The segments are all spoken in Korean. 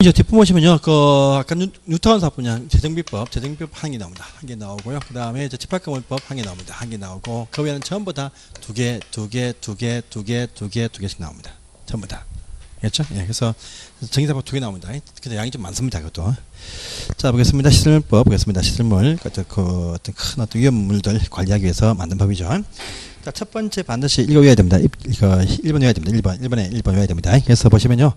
이제 뒷부분 보시면요, 그, 아까 뉴, 뉴턴 사분양 재정비법, 재정비법 한 개 나옵니다. 한 개 나오고요. 그 다음에 이제 집합금융법 한 개 나옵니다. 한 개 나오고, 그 외에는 전부 다 두 개, 두 개, 두 개, 두 개, 두 개, 두 개씩 나옵니다. 전부 다. 알겠죠? 예, 그래서 정의사법 두 개 나옵니다. 근데 양이 좀 많습니다, 그것도. 자, 보겠습니다. 시설물법 보겠습니다. 시설물, 그 어떤 큰 어떤 위험물들 관리하기 위해서 만든 법이죠. 자, 첫 번째 반드시 읽어 외워야 됩니다. 일- 이거 1번 외워야 됩니다. 1번, 1번에 1번 외워야 됩니다. 그래서 보시면요.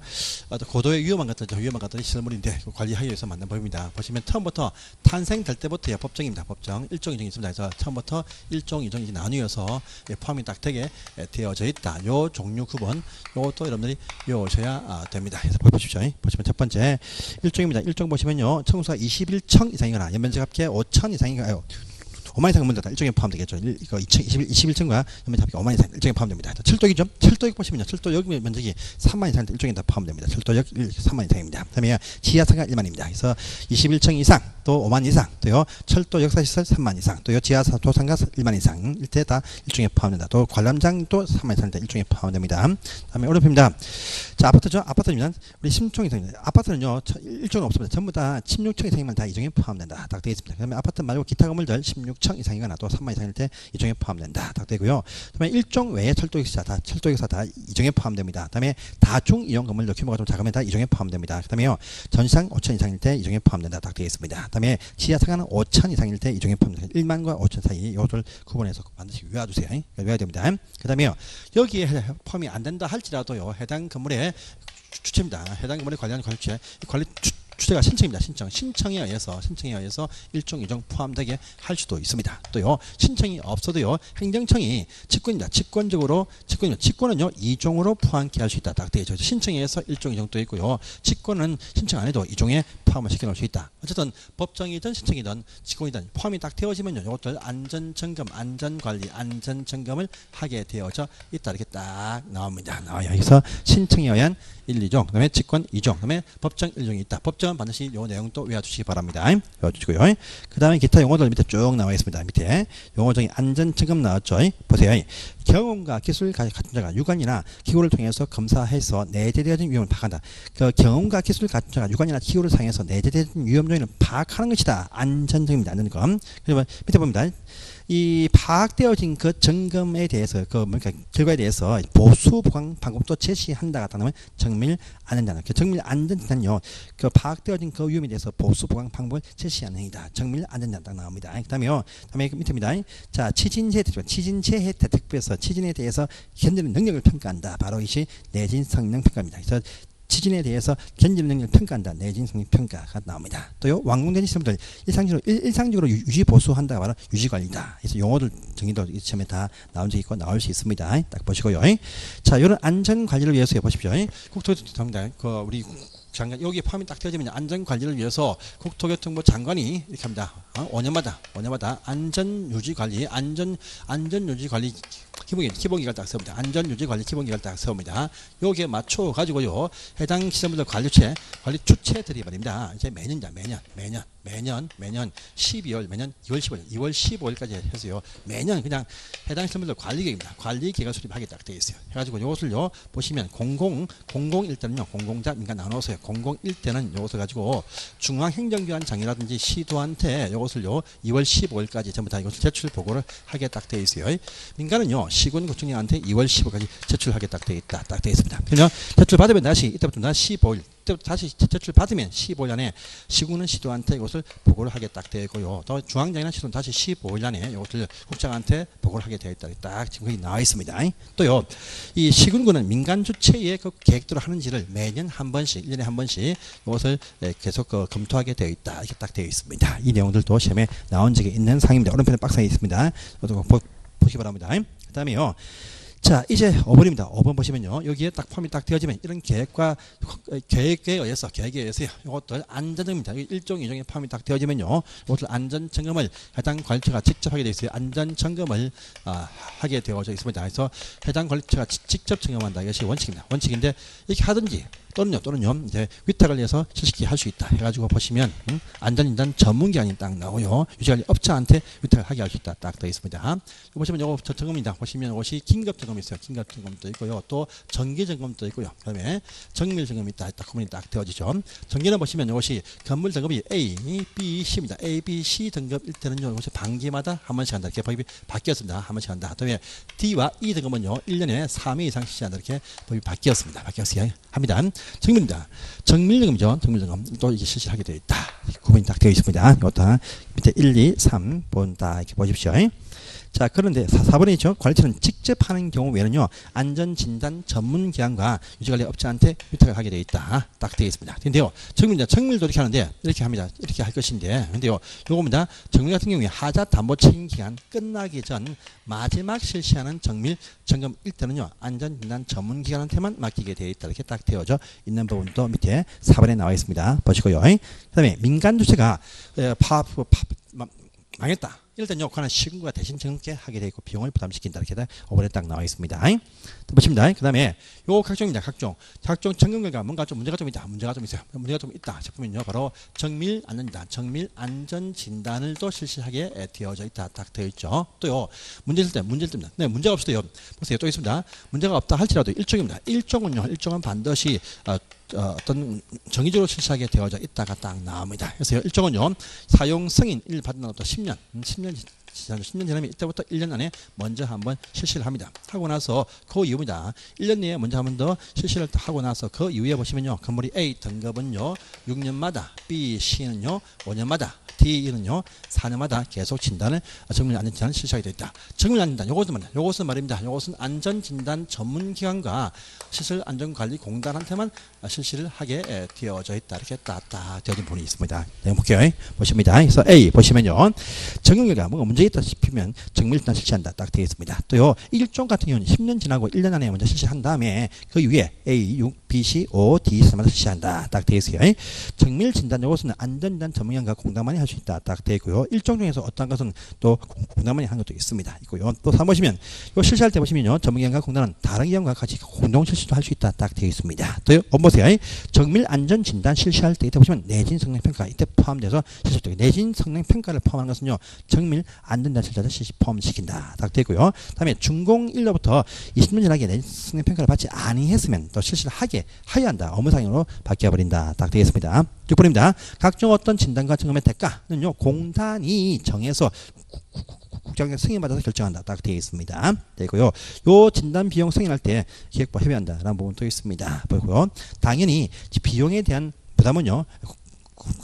고도의 위험한 것들, 위험한 것들이 시설물인데 그 관리하기 위해서 만든 법입니다. 보시면 처음부터 탄생될 때부터 법정입니다. 법정. 일종, 이종이 있습니다. 그래서 처음부터 일종, 이종 이렇게 나뉘어서 예, 포함이 딱 되게 예, 되어져 있다. 요 종류 구분, 요것도 여러분들이 외우셔야 아, 됩니다. 그래서 보십시오. 보시면 첫 번째 일종입니다. 일종 보시면요. 청구수가 21청 이상이거나 연면적 합계 5천 이상이거나 5만 이상 문제다. 일종에 포함되겠죠. 일- 이거 21, 21층과 연면 합계 5만 이상 일종에 포함됩니다. 철도역이죠. 철도역 보시면요. 철도역 면적이 3만 이상 일종에 다 포함됩니다. 철도역 3만 이상입니다. 그다음에 지하차가 1만입니다. 그래서 21층 이상 또 5만 이상 또요 철도 역사시설 3만 이상 또요 지하 도상가 1만 이상 일대 다 일종에 포함된다. 또 관람장도 3만 이상 일종에 포함됩니다. 그다음에 오른편입니다. 자 아파트죠. 아파트입니다. 우리 16층 이상입니다. 아파트는요 저- 일종은 없습니다. 전부 다 16층 이상이면 다 이종에 포함된다. 딱 되어 있습니다. 그다음에 아파트 말고 기타 건물들 16층 이상이거나 또 3만 이상일 때 이종에 포함된다. 딱 되고요. 그다음에 일종 외에 철도역사 다 철도역사 다 이종에 포함됩니다. 그다음에 다중 이용 건물들 규모가 좀 작으면 다 이종에 포함됩니다. 그다음에요 전시상 5천 이상일 때 이종에 포함된다. 딱 되어 있습니다. 그다음에 지하 상가는 5천 이상일 때 이종에 포함됩니다. 1만과 5천 사이 이것을 구분해서 반드시 외워두세요. 외워야 됩니다. 그다음에요 여기에 포함이 안 된다 할지라도요 해당 건물의 주- 주체입니다. 해당 건물에 관련 관리 주체 관리 주, 주체가 신청입니다. 신청. 신청에 의해서 신청에 의해서 일종 이종 포함되게 할 수도 있습니다. 또요 신청이 없어도요 행정청이 직권입니다. 직권적으로 직권이요 직권은요 이종으로 포함케 할 수 있다. 딱 되어 있죠. 신청에 의해서 일종 이종도 있고요. 직권은 신청 안 해도 이종에 포함을 시켜 놓을 수 있다. 어쨌든 법정이든 신청이든 직권이든 포함이 딱 되어지면요 이것들 안전 점검, 안전 관리, 안전 점검을 하게 되어져 있다. 이렇게 딱 나옵니다. 나와요. 여기서 신청에 의한 1, 2종, 그 다음에 직권 2종, 그 다음에 법정 1종이 있다. 법정은 반드시 요 내용 또 외워주시기 바랍니다. 외워주시고요. 그 다음에 기타 용어들 밑에 쭉 나와 있습니다. 밑에 용어 중에 안전 점검 나왔죠. 보세요. 경험과 기술 가- 갖춘 자가 유관이나 기구를 통해서 검사해서 내재되어진 위험을 파악한다. 그 경험과 기술 갖춘 자가 유관이나 기구를 사용해서 내재되어진 위험 요인을 파악하는 것이다. 안전점입니다. 안전점. 그러면 밑에 봅니다. 이 파악되어진 그 점검에 대해서 그 뭔가 결과에 대해서 보수 보강 방법도 제시한다가 다면 정밀 안전단. 그 정밀 안전단요. 그 파악되어진 그 위험에 대해서 보수 보강 방법을 제시하는 행위다. 정밀 안전단 딱 나옵니다. 그다음에 그 밑에입니다. 자 치진재 대책, 치진재해 대책부에서 치진에 대해서 견디는 능력을 평가한다. 바로 이것이 내진 성능 평가입니다. 그래서 치진에 대해서 견디는 능력을 평가한다. 내진 성능 평가가 나옵니다. 또요 완공된 시스템들 일상적으로 일, 일상적으로 유- 유지 보수한다가 바로 유지 관리다. 그래서 용어들 정의도 이 시험에 다 나온 적이 있고 나올 수 있습니다. 딱 보시고요. 자, 이런 안전 관리를 위해서 보십시오. 국토교통부입니다. 그 우리 장관 여기 포함이 딱 되어지면 안전 관리를 위해서 국토교통부 장관이 이렇게 합니다. 어? 5년마다 5년마다 안전 유지 관리 안전 안전 유지 관리 기본 기본 기간 딱 세웁니다. 안전 유지 관리 기본 기간 딱 세웁니다. 여기에 맞춰 가지고요 해당 시설물들 관리체 관리 주체들이 말입니다. 이제 매년이다 매년 매년 매년 매년 12월 매년 2월 15일 2월 15일까지 해서요 매년 그냥 해당 시설물들 관리 계획입니다. 관리 계획을 수립하게 딱 되어 있어요. 해가지고 이것을요 보시면 공공 공공일 때는요 공공자 민간 나눠서요 공공일 때는 이것을 가지고 중앙행정기관 장이라든지 시도한테 이것을요 2월 15일까지 전부 다 이것을 제출 보고를 하게 딱 되어 있어요. 민간은요 시군구청장한테 2월 15일까지 제출하게 딱 되어 있다 딱 되어 있습니다. 그러면 제출 받으면 다시 이때부터 다시 15일 때부터 다시 제출 받으면 15일 안에 시군은 시도한테 이것을 보고를 하게 딱 되어 있고요. 또 중앙장이나 시도는 다시 15일 안에 이것을 국장한테 보고를 하게 되어 있다. 딱 지금 나와 있습니다. 또요, 이 시군구는 민간 주체의 그 계획대로 하는지를 매년 한 번씩, 1년에 한 번씩 이것을 예, 계속 그 검토하게 되어 있다. 이렇게 딱 되어 있습니다. 이 내용들도 시험에 나온 적이 있는 상입니다. 오른편에 박스에 있습니다. 보시기 바랍니다. 그 다음에요. 자 이제 5번입니다. 5번 보시면요. 여기에 딱 포함이 딱 되어지면 이런 계획과 어, 계획에 의해서 계획에 의해서요. 이것들 안전입니다. 일종 이종의 포함이 딱 되어지면요. 이것들 안전 점검을 해당 관리처가 직접 하게 되어 있어요. 안전 점검을 아, 하게 되어져 있습니다. 그래서 해당 관리처가 지- 직접 점검한다. 이것이 원칙입니다. 원칙인데 이렇게 하든지 또는요, 또는요, 이제 위탁을 위해서 실시기 할 수 있다. 해가지고 보시면, 음, 안전진단 전문기관이 딱 나오요. 유지관리 업자한테 위탁을 하게 할 수 있다. 딱 되어 있습니다. 보시면 요거 저 점검입니다. 보시면 이것이 긴급 점검이 있어요. 긴급 점검도 있고요. 또 정기 점검도 있고요. 그 다음에 정밀 점검이 있다. 딱 구분이 딱 되어지죠. 정기는 보시면 이것이 건물 등급이 A, B, C입니다. A, B, C 등급일 때는요, 이것이 반기마다 한 번씩 한다. 이렇게 법이 바뀌었습니다. 한 번씩 한다. 그 다음에 D와 E 등급은요, 1년에 3회 이상 실시한다. 이렇게 법이 바뀌었습니다. 바뀌었어요. 합니다. 정밀입니다. 정밀점검이죠. 정밀점검. 또 이게 실시하게 되어 있다. 구분이 딱 되어 있습니다. 이것도 밑에 1, 2, 3 본다. 이렇게 보십시오. 자, 그런데 4번이죠. 관리처는 직접 하는 경우 외에는요, 안전진단 전문기관과 유지관리 업자한테 위탁을 하게 되어 있다. 딱 되어 있습니다. 근데요, 정밀자, 정밀도 이렇게 하는데, 이렇게 합니다. 이렇게 할 것인데, 근데요, 요겁니다. 정밀 같은 경우에 하자 담보 책임 기간 끝나기 전 마지막 실시하는 정밀 점검 일때는요, 안전진단 전문기관한테만 맡기게 되어 있다. 이렇게 딱 되어져 있는 부분도 밑에 4번에 나와 있습니다. 보시고요. 그 다음에 민간 주체가 파, 파, 파, 망했다. 일단 요거는 시군구가 대신 정게 하게 되어 있고 비용을 부담시킨다 이렇게 5번에 딱 나와 있습니다. 보십니다. 그 다음에 요 각종입니다. 각종. 각종 점검 결과 뭔가 좀 문제가 좀 있다. 문제가 좀 있어요. 문제가 좀 있다 싶으면요. 바로 정밀 안전진단, 정밀 안전진단을 또 실시하게 되어져 있다. 딱 되어 있죠. 또요. 문제 있을 때, 문제 있을 때. 네, 문제가 없을 때요. 보세요. 또 있습니다. 문제가 없다 할지라도 일종입니다. 일종은요. 일종은 반드시 어, 어, 떤 정의적으로 실시하게 되어져 있다가 딱 나옵니다. 그래서 일종은요 사용 승인 일 받은 것부터 10년, 10년 10년 지나면 이때부터 1년 안에 먼저 한번 실시를 합니다. 하고 나서 그 이후입니다. 1년 내에 먼저 한 번 더 실시를 하고 나서 그 이후에 보시면요. 건물이 A 등급은요. 6년마다 B, C는요. 5년마다 D는요. 4년마다 계속 진단을 정밀 안전 진단을 실시하게 되어 있다. 정밀 안전 진단 요것은 말입니다. 요것은 말입니다. 요것은 안전 진단 전문 기관과 시설 안전 관리 공단한테만 실시를 하게 되어져 있다. 이렇게 딱딱 되어진 부분이 있습니다. 네, 볼게요. 보십니다. 그래서 A 보시면요. 적용결과 뭔가 문제 있다 싶으면 정밀 진단 실시한다. 딱 되어 있습니다. 또요. 일종 같은 경우는 10년 지나고 1년 안에 먼저 실시한 다음에 그 이후에 A, 6, B, C, O, D, 3마다 실시한다. 딱 되어 있어요. 정밀 진단 요것은 안전 진단 전문 기관과 공단만이 할수 있다. 딱 되어 있고요. 일종 중에서 어떤 것은 또 공단만이 하는 것도 있습니다. 있고요. 또 3 보시면 요 실시할 때 보시면요. 전문기관과 공단은 다른 기관과 같이 공동 실시도 할 수 있다. 딱 되어 있습니다. 또요. 보세요. 정밀 안전 진단 실시할 때 이때 보시면 내진 성능 평가 이때 포함돼서 실시될 내진 성능 평가를 포함하는 것은요. 정밀 안전단 실시를 실시 포함시킨다. 딱 되고요. 다음에 준공 1로부터 20년 지나게 내진 성능 평가를 받지 아니했으면 또 실시를 하게 하여야 한다. 업무상으로 바뀌어 버린다. 딱 되겠습니다. 6번입니다. 각종 어떤 진단과 점검의 대가는요. 공단이 정해서 국장의 승인받아서 결정한다. 딱 되어 있습니다. 되고요. 요 진단 비용 승인할 때 기획부 협의한다라는 부분도 있습니다. 보고요. 당연히 비용에 대한 부담은요.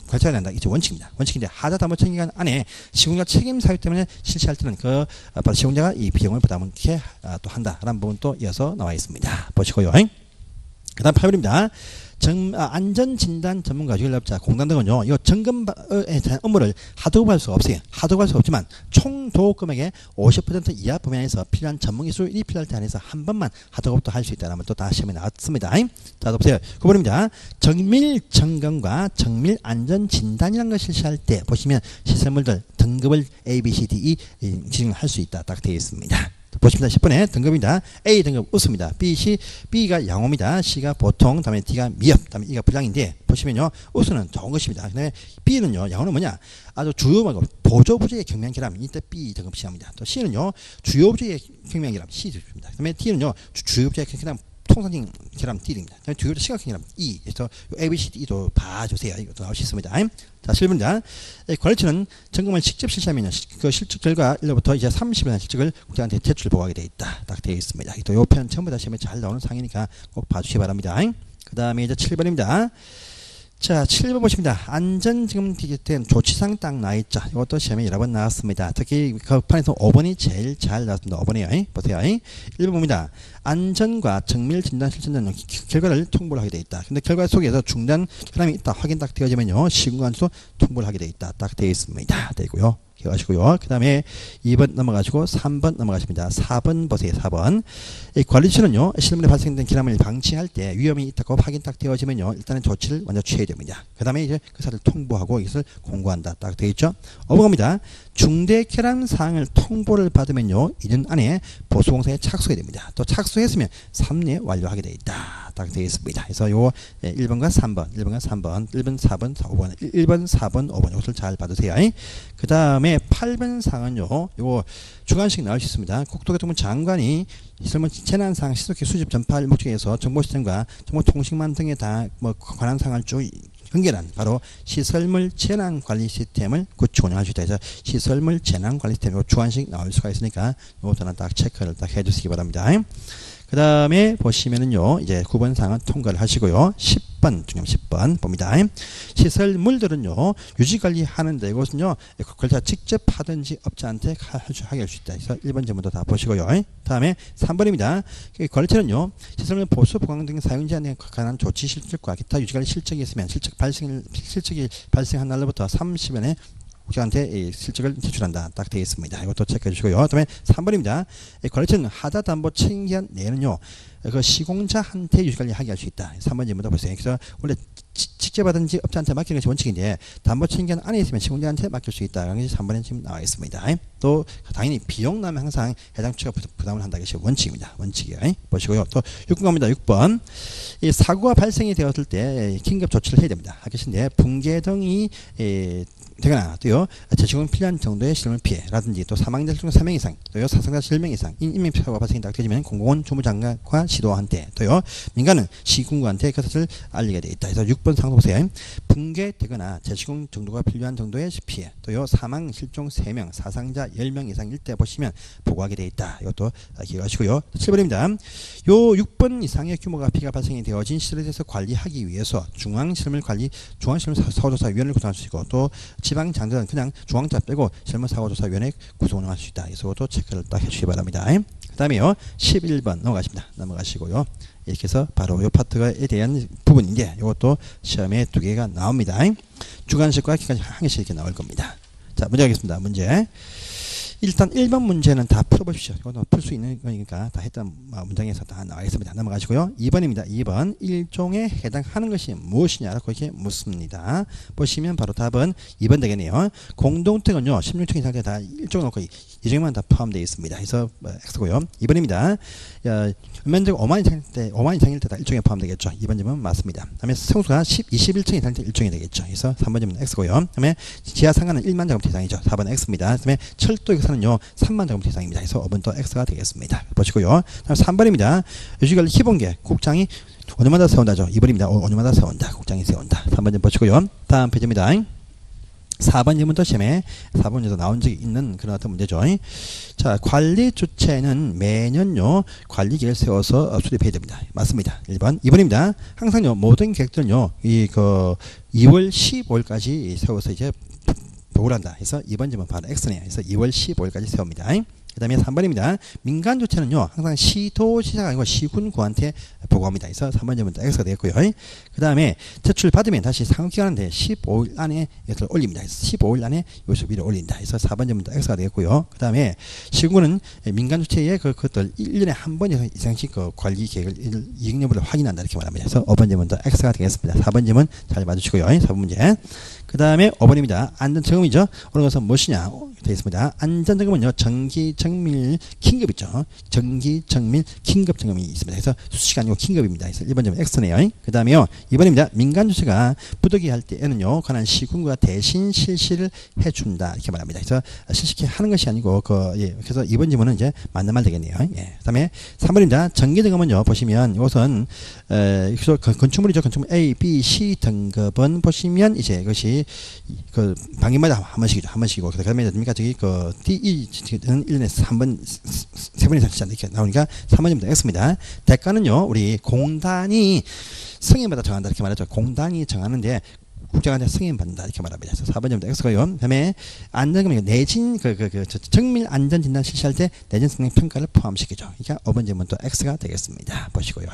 관찰해야 된다. 이게 원칙입니다. 원칙인데 하자 담보 책임기간 안에 시공자 책임 사유 때문에 실시할 때는 그 바로 시공자가 이 비용을 부담을 이렇게 또 한다라는 부분도 이어서 나와 있습니다. 보시고요. 그 다음 8번입니다. 정, 아, 안전진단 전문가 유일업자. 공단 등은요 이거 점검에 대한 업무를 하도급할 수 없어요. 하도급할 수 없지만 총 도급금액의 50% 이하 안에서 필요한 전문기술이 필요할 때 안에서 한 번만 하도급도 할 수 있다는 것도 다 시험에 나왔습니다. 자 보세요. 9번입니다. 정밀 점검과 정밀 안전진단이라는 것을 실시할 때 보시면 시설물들 등급을 A, B, C, D, E 지정할 수 있다. 딱 되어 있습니다 보십니다. 10번에 등급입니다. A 등급 우수입니다. B, C, B가 양호입니다. C가 보통, 다음에 D가 미흡, 다음에 E가 불량인데 보시면요. 우수는 좋은 것입니다. 그다음에 B는요. 양호는 뭐냐? 아주 주요 말고 보조 부재의 경미한 결함 이때 B 등급 시합니다. 또 C는요. 주요 부재의 경미한 결함 C 등급입니다. 그다음에 D는요. 주요 부재의 결함 통상적인 결함 D입니다. 주요 시각 결함 E. 그래서 A, B, C, D도 봐주세요. 이것도 나올 수 있습니다. 자, 7번입니다. 관리처는 점검을 직접 실시하면 그 실적 결과 1로부터 이제 30일의 실적을 국장한테 제출 보고하게 되어 있다. 딱 되어 있습니다. 또요 편 전부 다 시험에 잘 나오는 상이니까 꼭 봐주시기 바랍니다. 그 다음에 이제 7번입니다. 자, 7번 보십니다. 안전 지금 디지된 조치상 딱 나있죠. 이것도 시험에 여러 번 나왔습니다. 특히 그 판에서 5번이 제일 잘 나왔습니다. 5번이에요. 보세요. 1번 봅니다. 안전과 정밀 진단 실천자는 결과를 통보를 하게 되어 있다. 근데 결과 속에서 중단 결함이 있다. 확인 딱 되어지면요. 시군관소 통보를 하게 되어 있다. 딱 되어 있습니다. 되고요. 기억하시고요. 그 다음에 2번 넘어가시고 3번 넘어가십니다. 4번 보세요. 4번. 이 관리처는요, 실물에 발생된 기람을 방치할 때 위험이 있다고 확인 딱 되어지면요, 일단은 조치를 먼저 취해야 됩니다. 그 다음에 이제 그 사를 통보하고 이것을 공고한다. 딱 되어 있죠. 어부갑니다. 중대 결함 사항을 통보를 받으면요, 2년 안에 보수공사에 착수해야 됩니다. 또 착수했으면 3년 완료하게 되어 있다. 딱 되어 있습니다. 그래서 요 1번과 3번, 1번과 3번, 1번, 4번, 5번, 1번, 4번, 5번 이것을 잘 받으세요. 그 다음에 8번 사항은요, 요 주관식 나올 수 있습니다. 국토교통부 장관이 실무 재난상 시속기 수집 전파를 목적에서 정보시스템과 정보통신망 등에 다 뭐 관한 사항을 쭉 연결한 바로 시설물 재난 관리 시스템을 구축 운영할 수 있다 해서 시설물 재난 관리 시스템 요 주관식 나올 수가 있으니까 요것도 딱 체크를 딱 해주시기 바랍니다. 그 다음에 보시면은요, 이제 9번 사항은 통과를 하시고요. 10번, 중요 10번 봅니다. 시설물들은요, 유지관리 하는 데 이것은요, 걸자 직접 하든지 업자한테 하게 할 수 있다. 그래서 1번 제문도 다 보시고요. 다음에 3번입니다. 거래처는요, 시설물 보수, 보강 등 사용자에 관한 조치 실적과 기타 유지관리 실적이 있으면 실적 발생, 실적이 발생한 날로부터 30년에 국장한테 실적을 제출한다. 딱 되어 있습니다. 이것도 체크해 주시고요. 그다음에 3번입니다. 거래처는 하자 담보 책임기한 내는요. 그 시공자한테 유지관리 하게 할 수 있다. 3번 질문도 보세요. 그래서 원래 직접 받은지 업자한테 맡기는 것이 원칙인데 담보 책임기한 안에 있으면 시공자한테 맡길 수 있다. 라는 것이 3번에 지금 나와 있습니다. 또 당연히 비용 나면 항상 해당 측가 부담을 한다는 것이 원칙입니다. 원칙이에요. 보시고요. 또 6번 갑니다. 6번. 이 사고가 발생이 되었을 때 긴급 조치를 해야 됩니다. 하겠는데 붕괴 등이 되거나 또요 재직은 필요한 정도의 실물 피해라든지 또 사망자 중 3명 이상 또요 사상자 7명 이상 인명피해가 발생했다 되지면 공공원 주무장관과 지도한테 또요 민간은 시군구한테 그것을 알리게 돼 있다. 그래서 6번 상도 보세요. 붕괴되거나 재직공 정도가 필요한 정도의 피해 또요 사망 실종 3명 사상자 10명 이상일 때 보시면 보고하게 돼 있다. 이것도 기억하시고요. 7번입니다. 요 6번 이상의 규모가 피해가 발생이 되어진 시설에 대해서 관리하기 위해서 중앙실물 관리 중앙실물 사고조사위원회를 구성할 수 있고 또 지방 장들은 그냥 중앙자 빼고 실무사고조사위원회 구성 운영할 수 있다. 그래서도 체크를 딱 해주시기 바랍니다. 그 다음에요. 11번 넘어가십니다. 넘어가시고요. 이렇게 해서 바로 이 파트에 대한 부분인데 이것도 시험에 두 개가 나옵니다. 주관식과 기관식 한 개씩 이렇게 나올 겁니다. 자, 문제 하겠습니다. 문제. 일단 1번 문제는 다 풀어보십시오. 이거는 풀 수 있는 거니까 다 했던 문장에서 다 나와 있습니다. 넘어가시고요. 2번입니다. 2번 일종에 해당하는 것이 무엇이냐라고 이렇게 묻습니다. 보시면 바로 답은 2번 되겠네요. 공동택은요. 16층 이상에 다 일종 놓고 이중만 다 포함되어 있습니다. 그래서 뭐 X고요. 2번입니다. 면적 5만 이상일 때 5만 이상일 때 다 일종에 포함되겠죠. 2번 질문 맞습니다. 그다음에 성수가 10, 21층 이상일 때 일종이 되겠죠. 그래서 3번 질문 X고요. 그다음에 지하 상가는 1만 제곱미터 이상이죠. 4번 X입니다. 그다음에 철도 에서는요 3만 제곱미터 이상입니다. 그래서 5번 또 X가 되겠습니다. 보시고요. 다음 3번입니다. 요지관리 희봉계 국장이 5년마다 세운다죠. 2번입니다. 5년마다 세운다. 국장이 세운다. 3번 좀 보시고요. 다음 페이지입니다. 4번 질문도 시험에 4번에서 나온 적이 있는 그런 어떤 문제죠. 자, 관리 주체는 매년요, 관리 계획을 세워서 수립해야 됩니다. 맞습니다. 1번. 2번입니다. 항상요, 모든 계획들은요, 이, 그, 2월 15일까지 세워서 이제 보고를 한다. 그래서 2번 질문 바로 X네요. 그래서 2월 15일까지 세웁니다. 그 다음에 3번입니다. 민간 조치는요, 항상 시도지사가 아니고 시군구한테 보고합니다. 그래서 3번 질문도 X가 되겠고요. 그 다음에 제출 받으면 다시 상업기관한테 15일 안에 이것을 올립니다. 그래서 15일 안에 요소 위로 올린다. 그래서 4번 질문도 X가 되겠고요. 그 다음에 시군은 민간 조치의 그, 그것들 1년에 한 번 이상씩 그 관리 계획을 이익 여부를 확인한다. 이렇게 말합니다. 그래서 5번 질문도 X가 되겠습니다. 4번 질문 잘 맞으시고요. 4번 문제. 그 다음에 5번입니다. 안전점검이죠. 오늘 것은 무엇이냐 되어 있습니다. 안전점검은요. 정기정밀 긴급 있죠. 정기정밀 긴급 점검이 있습니다. 그래서 수시가 아니고 긴급입니다. 그래서 1번 점은 X네요. 그 다음에요. 2번입니다. 민간 주체가 부득이 할 때에는요. 관한 시군과 대신 실시를 해준다. 이렇게 말합니다. 그래서 실시케 하는 것이 아니고 그 예. 그래서 2번 질문은 이제 맞는 말 되겠네요. 예. 그 다음에 3번입니다. 정기점검은요. 보시면 이것은 에, 건축물이죠. 건축물 A, B, C 등급은 보시면 이제 이것이 그 방기마다 한 번씩이죠. 한 번씩이고 그다음에 됩니까 저기 그 DE 는 1년에 3번 세 번이 설치 이렇게 나오니까 3번입니다. X입니다. 대가는요. 우리 공단이 승인받아 정한다 이렇게 말하죠. 공단이 정하는데 국장한테 승인받는다 이렇게 말합니다. 그래서 4번입니다. X고요. 그다음에 안전금 내진 그, 그, 그, 정밀 안전 진단 실시할 때 내진 성능 평가를 포함시키죠. 그러니까 5번 질문 또 X가 되겠습니다. 보시고요.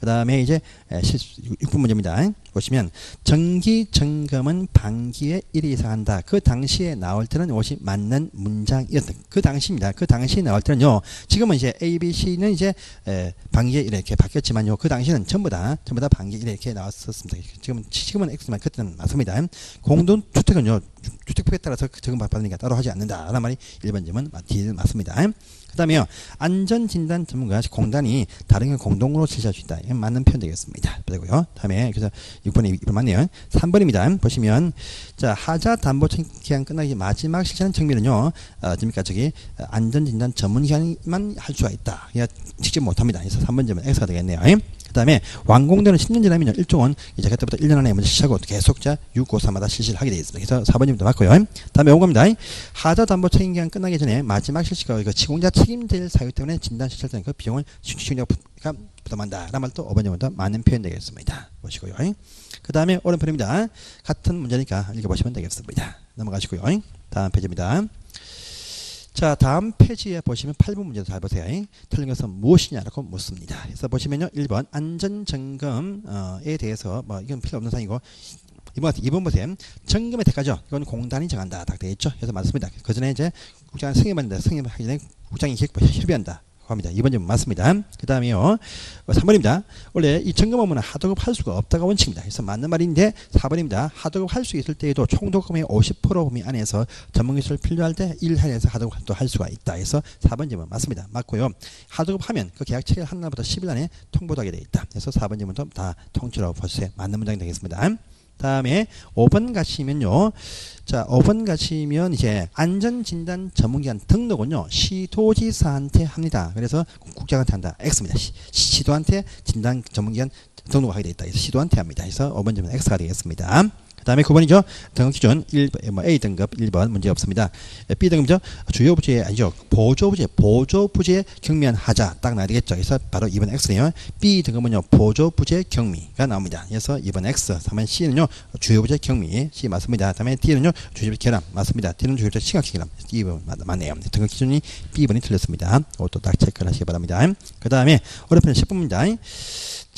그 다음에 이제 6분 문제입니다. 보시면 정기 점검은 반기에 1 이상 한다. 그 당시에 나올 때는 이것이 맞는 문장이었다. 그 당시입니다. 그 당시에 나올 때는요. 지금은 이제 A, B, C는 이제 에, 반기에 이렇게 바뀌었지만요. 그 당시에는 전부 다 전부 다 반기에 이렇게 나왔었습니다. 지금은 지금은 X만 그때는 맞습니다. 공동 주택은요. 주택폭에 따라서 적용 받으니까 따로 하지 않는다라는 말이 1번 점은 맞습니다. 그 다음에요. 안전진단 전문가 공단이 다른 걸 공동으로 실시할 수 있다. 맞는 표현 되겠습니다. 그리고요. 다음에 그래서 6번이 2번 맞네요. 3번입니다. 보시면 자 하자 담보 기간 끝나기 마지막 실시하는 정비는요. 어, 뭡니까 저기 안전진단 전문 기관만 할 수가 있다. 그러니까 직접 못합니다. 그래서 3번 점은 X가 되겠네요. 그 다음에 완공되는 10년 지나면 일종은 이제 그때부터 1년 안에 먼저 실시하고 계속 자 6, 5, 3마다 실시를 하게 되어 있습니다. 그래서 4번님도 맞고요. 다음에 5겁니다. 하자 담보 책임 기간 끝나기 전에 마지막 실시가 그 시공자 책임질 사유 때문에 진단 실시할 때는 그 비용을 시공자가 부담한다. 라는 말도 5번님보다 많은 표현 되겠습니다. 보시고요. 그 다음에 오른편입니다. 같은 문제니까 읽어보시면 되겠습니다. 넘어가시고요. 다음 페이지입니다. 자 다음 페이지에 보시면 8번 문제도 잘 보세요. 틀린 것은 무엇이냐라고 묻습니다. 그래서 보시면요 1번 안전점검에 대해서 뭐 이건 필요 없는 상이고 이번 2번 보세요. 점검의 대가죠. 이건 공단이 정한다. 딱 되어 있죠. 그래서 맞습니다. 그 전에 이제 국장 승인받는다. 승인하기 전에 국장이 협의한다. 합니다. 2번 점 맞습니다. 그 다음에요. 3번입니다. 어, 원래 이 점검 업무는 하도급 할 수가 없다가 원칙입니다. 그래서 맞는 말인데 4번입니다. 하도급 할 수 있을 때에도 총도금의 50% 범위 안에서 전문기술 필요할 때 1할에서 하도급도 할 수가 있다. 그래서 4번 점은 맞습니다. 맞고요. 하도급 하면 그 계약 체결 한 날부터 10일 안에 통보하게 되어 있다. 그래서 4번 점은 다 통째로 보세요. 맞는 문장이 되겠습니다. 다음에 5번 가시면요. 자, 5번 가시면 이제 안전진단 전문기관 등록은요. 시도지사한테 합니다. 그래서 국장한테 한다. X입니다. 시, 도한테 진단 전문기관 등록하게 되어 있다. 그래서 시도한테 합니다. 그래서 5번 점은 X가 되겠습니다. 그 다음에 9번이죠. 등급 기준 1, 뭐 A등급 1번 문제 없습니다. B등급이죠. 주요 부재 아니죠. 보조 부재, 보조 부재 경미한 하자 딱 나야 되겠죠. 그래서 바로 2번 X네요. B등급은요. 보조 부재 경미가 나옵니다. 그래서 2번 X. 3번 C는요. 주요 부재 경미. C 맞습니다. 다음에 D는요. 주요 부재 결함 맞습니다. D는 주요 부재 심각한 결함. 2번 맞, 맞네요. 등급 기준이 B번이 틀렸습니다. 이것도 딱 체크를 하시기 바랍니다. 그 다음에 어렵은 10번입니다.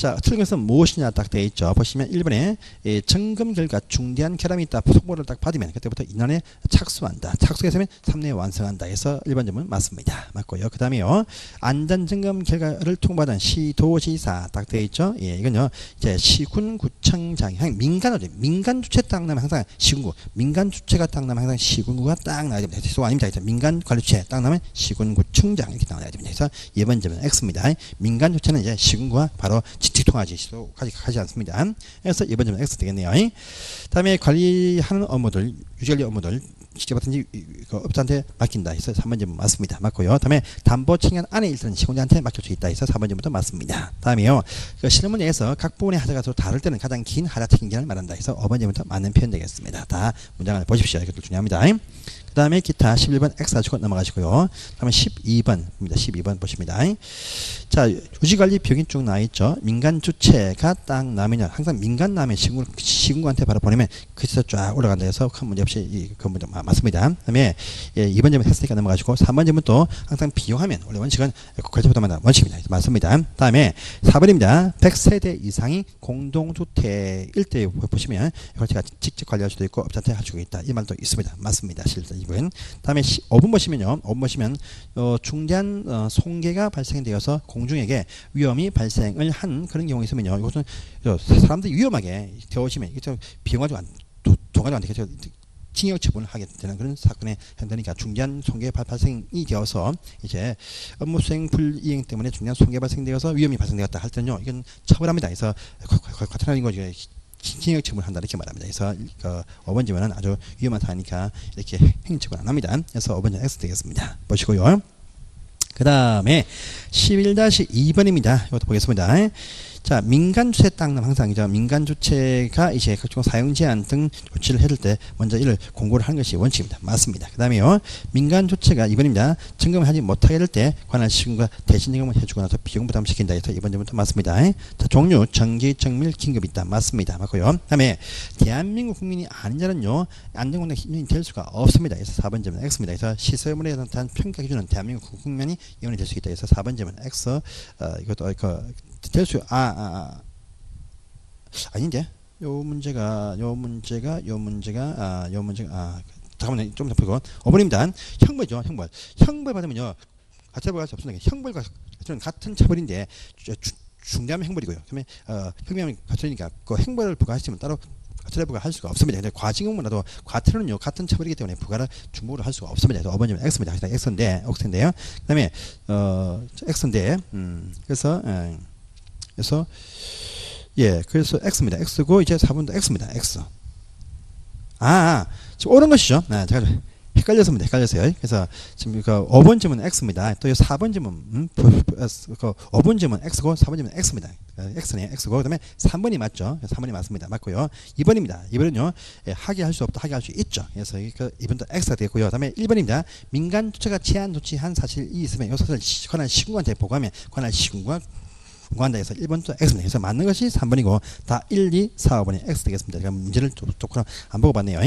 자, 틀린 것은 무엇이냐 딱 되어 있죠. 보시면 1번에 예, 점검 결과 중대한 결함이 있다. 속보를 딱 받으면 그때부터 인원에 착수한다. 착수했으면 3내 완성한다. 해서 1번 점은 맞습니다. 맞고요. 그 다음에요. 안전 점검 결과를 통보하는 시도지사 딱 되어 있죠. 예, 이건요. 이제 시군 구청장, 민간어죠. 민간 주체 딱 나면 항상 시군구. 민간 주체가 딱 나면 항상 시군구가 딱 나와야 됩니다. 소 아닙니다. 민간 관리 주체 딱 나면 시군구청장 이렇게 나와야 됩니다. 그래서 2번 점은 X입니다. 민간 주체는 이제 시군구가 바로 직 가지 않습니다. 그래서 이번 점은 X 되겠네요. 다음에 관리하는 업무들, 유지관리 업무들 직접 그 업자한테 맡긴다 해서 3번 점은 맞습니다. 맞고요. 다음에 담보 측면 안에 있는 시공자한테 맡길 수 있다 해서 4번 점부터 맞습니다. 다음에요. 그 실문에서 각 부분의 하자가 서로 다를 때는 가장 긴 하자 책임 기간을 말한다 해서 5번 점부터 맞는 표현 되겠습니다. 다 문장을 보십시오. 이것도 중요합니다. 그 다음에 기타 11번 X 하시고 넘어가시고요. 다음에 12번입니다. 12번 보십니다. 자, 유지관리 비용이 쭉 나와있죠. 민간 주체가 딱 나면요. 항상 민간 나면 시군, 시군한테 바로 보내면 그래서 쫙 올라간다 해서 큰 문제 없이 이, 그 문제 맞습니다. 그 다음에 예, 2번 점은 했으니까 넘어가시고 3번 점은 또 항상 비용하면 원래 원칙은 국가제보다만 원칙입니다. 맞습니다. 다음에 4번입니다. 100세대 이상이 공동주택일 때 보시면 이걸 제가 직접 관리할 수도 있고 업자한테 할 수가 있다. 이 말도 있습니다. 맞습니다. 실제 이분. 다음에 5번 보시면요. 5번 보시면 어, 중대한 어, 손괴가 발생되어서 공중에게 위험이 발생을 한 그런 경우가 있으면요. 이것은 사람들이 위험하게 되어지면 이게 비용 가지고 안, 돈 가지고 안 되겠죠. 징역 처분을 하게 되는 그런 사건에 해당되니까 중대한 손괴 발생이 되어서 이제 업무 수행 불이행 때문에 중대한 손괴 발생되어서 위험이 발생되었다 할 때는요 이건 처벌합니다. 그래서 과태료인 거죠. 징역 처분을 한다 이렇게 말합니다. 그래서 그 5번 지문은 아주 위험한 사니까 이렇게 행처분 안 합니다. 그래서 5번 X 되겠습니다. 보시고요. 그 다음에 11-2번입니다. 이것도 보겠습니다. 자, 민간 주체 땅은 항상 이제 민간 주체가 이제 각종 사용 제한 등 조치를 해줄 때 먼저 이를 공고를 하는 것이 원칙입니다. 맞습니다. 그 다음에요. 민간 주체가 이번입니다. 점검을 하지 못하게 될 때 관할 시군과 대신 점검을 해주고 나서 비용 부담 시킨다 해서 이번 점부터 맞습니다. 자, 종류, 정기, 정밀, 긴급 있다. 맞습니다. 맞고요. 그 다음에 대한민국 국민이 아닌 자는요. 안전공단 기준이 될 수가 없습니다. 그래서 4번 점은 X입니다. 그래서 시설물에 대한 평가 기준은 대한민국 국민이 이원이 될 수 있다. 그래서 4번 점은 X. 어, 이것도 그 될 수, 아, 아, 아. 아닌데? 요 문제가, 요 문제가, 요 문제가, 아, 요 문제가, 아, 잠깐만요. 좀더 보고. 어머님단, 형벌이죠, 형벌. 형벌 받으면요, 같이 해볼 수 없습니다. 형벌과 가처는 같은 처벌인데, 중대하면 형벌이고요. 그러면, 어, 형명하면 가처니까, 그 형벌을 부과하시면 따로 가처를 부과할 수가 없습니다. 근데 과징금문화도 과태료는요, 같은 처벌이기 때문에 부과를 중복으로 할 수가 없습니다. 그래서 어머님은 X입니다. X인데, X인데요. 그 다음에, 어, X인데, 음, 그래서, 에, 그래서, 예, 그래서 X입니다. X고, 이제 4번도 X입니다. X. 아, 아 지금 옳은 것이죠. 네, 제가 좀 헷갈렸습니다. 헷갈렸어요. 그래서 지금 그 5번 질문 X입니다. 또 4번 질문, 음, 그 5번 질문 X고 4번 질문 X입니다. 어, X네요. X고 그다음에 3번이 맞죠. 3번이 맞습니다. 맞고요. 2번입니다. 2번은요. 예, 하게 할 수 없다. 하게 할 수 있죠. 그래서 이- 그 2번도 X가 되고요. 그다음에 1번입니다. 민간 주체가 제한 조치한 사실이 있으면 이 사실을 시- 관할 시군한테 보고하면 관할 시군과 해서 1번도 X입니다. 그래서 맞는 것이 3번이고 다 1, 2, 4, 5번이 X 되겠습니다. 제가 문제를 조금 안 보고 봤네요.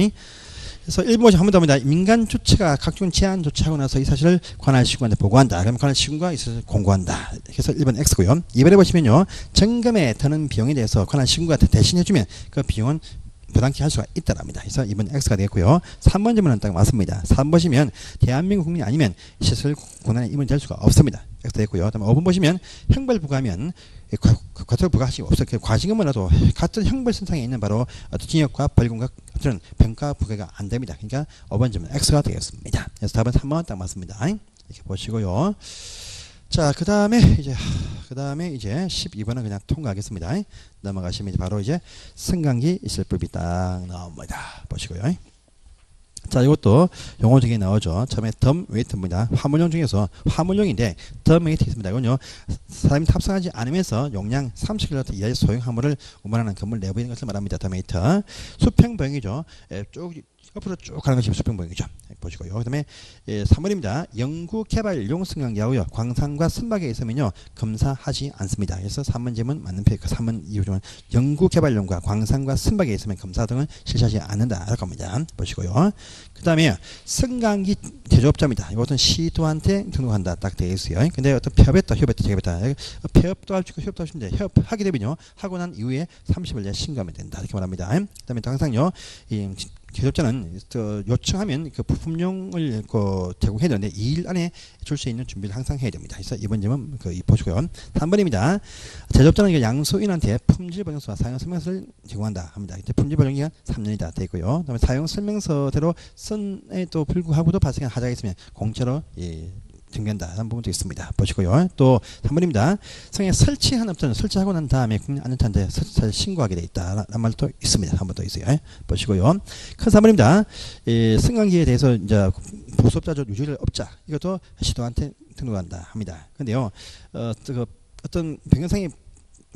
그래서 1번 한번 더 합니다. 민간 주체가 각종 제한 조치하고 나서 이 사실을 관할 시군한테 보고한다. 그러면 관할 시군과 이 사실을 공고한다. 그래서 1번 X고요. 2번에 보시면요. 점검에 드는 비용에 대해서 관할 시군한테 대신해주면 그 비용은 부담케 할 수가 있다랍니다. 그래서 2번 X가 되겠고요. 3번 질문은 딱 맞습니다. 3번 보시면 대한민국 국민이 아니면 시설 고난의 임원이 될 수가 없습니다. X 되겠고요. 그다음에 5번 보시면 형벌 부과하면 과- 과태료 부과하시고 없어요. 그 과징금은라도 같은 형벌 선상에 있는 바로 징역과 벌금과 어떤 평가 부과가 안 됩니다. 그러니까 5번 질문 X가 되겠습니다. 그래서 답은 3번 딱 맞습니다. 이렇게 보시고요. 자, 그 다음에 이제 그 다음에 이제 12번은 그냥 통과하겠습니다. 넘어가시면 이제 바로 이제 승강기 있을법이 딱 나옵니다. 보시고요. 자, 이것도 용어적인 나오죠. 처음에 덤 웨이트입니다. 화물용 중에서 화물용인데 dumbwaiter 있습니다. 이건요. 사람이 탑승하지 않으면서 용량 30kg 이하의 소형 화물을 운반하는 건물 내부에 있는 것을 말합니다. dumbwaiter. 수평보행이죠. 예, 쭉 옆으로 쭉 가는 것이 수평보행이죠. 예, 보시고요. 그 다음에 예, 3번입니다. 연구 개발용 승강기하고요. 광산과 선박에 있으면요. 검사하지 않습니다. 그래서 3번 지문 맞는 표현. 3번 이유는 연구 개발용과 광산과 선박에 있으면 검사 등을 실시하지 않는다 라고 합니다. 보시고요. 그 다음에 승강기 제조업자입니다. 이것은 시도한테 등록한다 딱 되어 있어요. 근데 어떤 폐업했다, 협업했다, 제업했다. 폐업도 할 수 있고 협업도 할 수 있는데 협하게 되면요. 하고 난 이후에 30일 내에 신고하면 된다. 이렇게 말합니다. 그 다음에 또 항상요. 이 그 요청하면 그 부품용을 그 제공해야 되는데 2일 안에 줄 수 있는 준비를 항상 해야 됩니다. 그래서 이번 점은 그 보시고요. 3번입니다. 제조업자는 그 양수인한테 품질 보증서와 사용 설명서를 제공한다 합니다. 이제 품질 보증 기간 3년이다 되어 있고요. 그다음에 사용 설명서대로 쓴에도 불구하고도 발생한 하자가 있으면 공짜로 예, 증명한다 하는 부분도 있습니다. 보시고요. 또 3번입니다. 성에 설치한 업자는 설치하고 난 다음에 국민 안전처한테 설치를 신고하게 돼 있다라는 말도 있습니다. 한 번 더 있어요. 보시고요. 큰 3번입니다. 이 승강기에 대해서 이제 보수업자조 유지를 업자 이것도 시도한테 등록한다 합니다. 근데요. 어, 그 어떤 변경상이